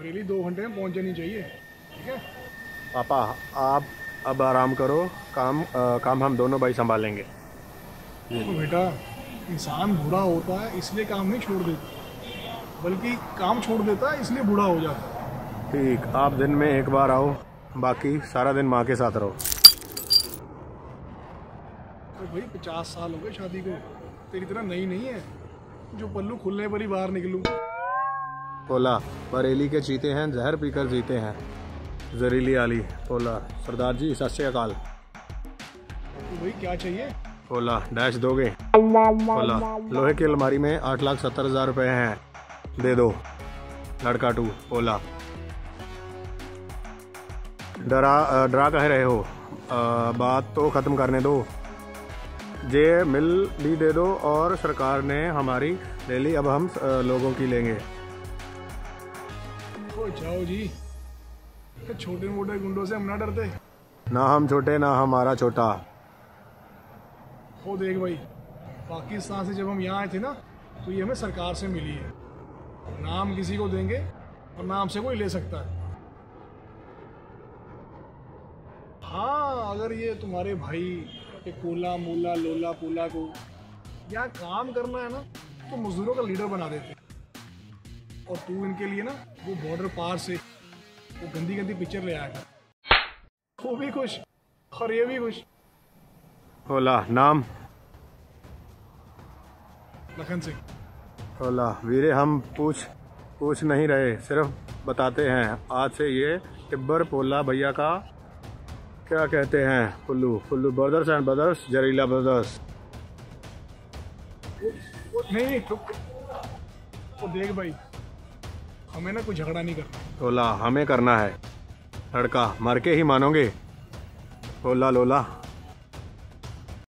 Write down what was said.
बरेली दो घंटे में पहुँच जानी चाहिए ठीक है? पापा आप अब आराम करो काम आ, काम हम दोनों भाई संभालेंगे। देखो बेटा इंसान बूढ़ा होता है इसलिए काम नहीं छोड़ देता। बल्कि काम छोड़ देता है इसलिए बूढ़ा हो जाता है। ठीक आप दिन में एक बार आओ बाकी सारा दिन माँ के साथ रहो। तो भाई पचास साल हो गए शादी को। तेरी तरह नई नहीं है। जो पल्लू खुलने पर ही बाहर निकलूँ। बोला बरेली के चीते हैं जहर पीकर जीते हैं। जहरीली आली बोला सरदार जी सत श्री अकाल। तो भाई क्या चाहिए? बोला डैश दोगे? बोला लोहे की अलमारी में आठ लाख सत्तर हज़ार रुपये हैं। दे दो। लड़का टू बोला डरा डरा कह रहे हो। अ, बात तो ख़त्म करने दो। जे मिल भी दे दो और सरकार ने हमारी ले ली अब हम लोगों की लेंगे। ओ जाओ जी। छोटे मोटे गुंडों से हम ना डरते? ना हम छोटे ना हमारा छोटा। हो देख भाई पाकिस्तान से जब हम यहाँ आए थे ना तो ये हमें सरकार से मिली है। नाम किसी को देंगे और नाम से कोई ले सकता है। हाँ अगर ये तुम्हारे भाई ये कोला मूला लोला पोला को यहाँ काम करना है ना तो मजदूरों का लीडर बना देते। और तू इनके लिए ना वो बॉर्डर पार से वो गंदी गंदी पिक्चर ले आएगा वो भी खुश और ये भी खुश। बोला नाम? लखन सिंह। बोला वीरे हम पूछ पूछ नहीं रहे सिर्फ़ बताते हैं। आज से ये टिब्बर पोला भैया का क्या कहते हैं? पुल्लू पुल्लू ब्रदर्स एंड ब्रदर्स जरीला ब्रदर्स नहीं नहीं रुक वो देख भाई हमें ना कोई झगड़ा नहीं करना। बोला हमें करना है। लड़का, मर के ही मानोगे? लोला लोला।